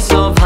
choice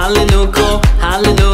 Hallelujah, hallelujah.